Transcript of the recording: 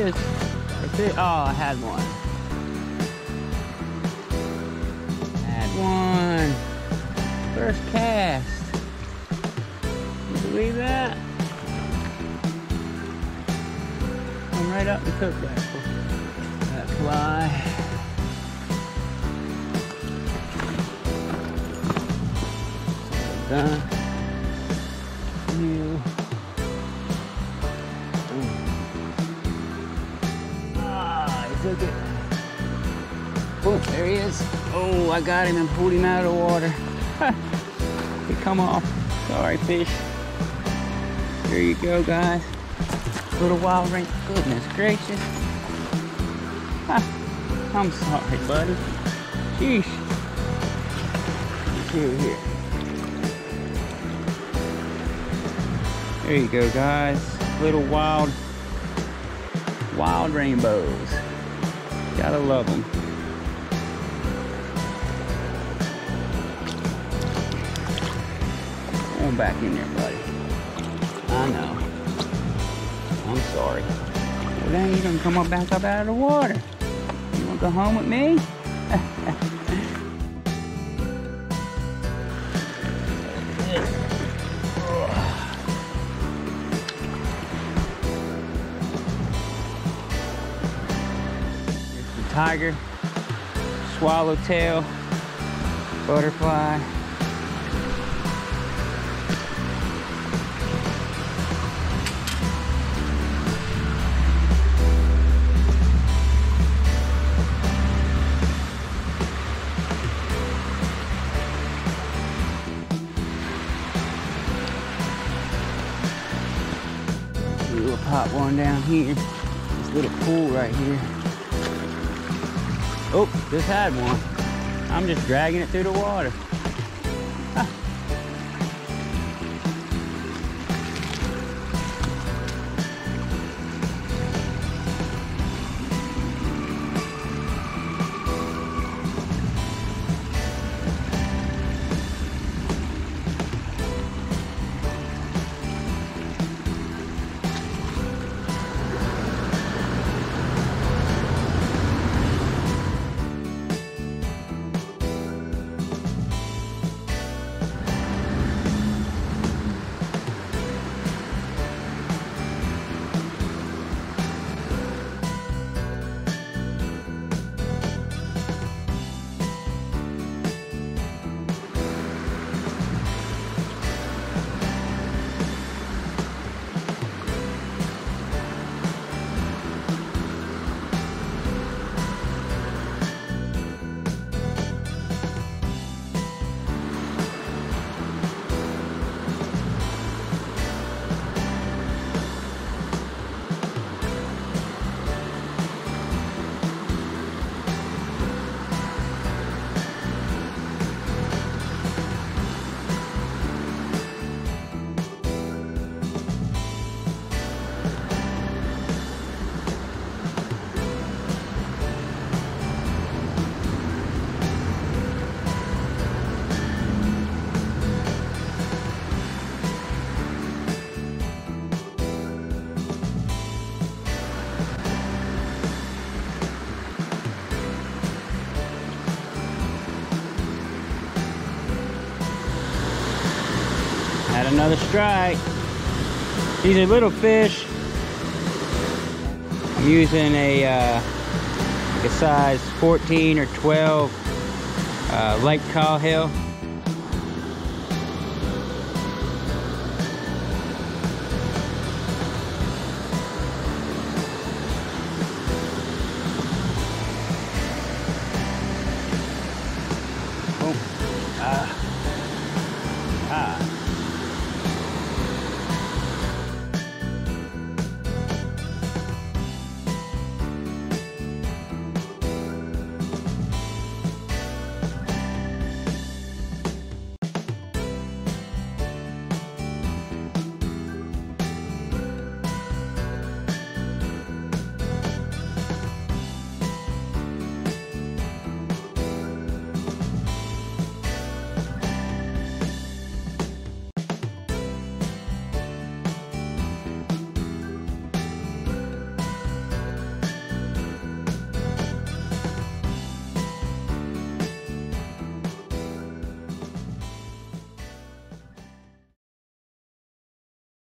is. Oh, I had one. Had one. First cast. Can you believe that? Come right up and took that, that fly. Done. You. Took it. Oh, there he is. Oh, I got him and pulled him out of the water. he come off. Sorry, fish. There you go, guys. Little wild ring. Goodness gracious. I'm sorry, buddy. Sheesh. Here, here. There you go, guys. Little wild, wild rainbows. Gotta love them. Going back in there, buddy. I know. I'm sorry. Well, then you're gonna come up back up out of the water. You wanna go home with me? tiger, swallowtail, butterfly. We'll pop one down here. This little pool right here. Oh, just had one. I'm just dragging it through the water. Had another strike. He's a little fish. I'm using a, uh, like a size 14 or 12 uh, Light Cahill. Oh. Ah. ah.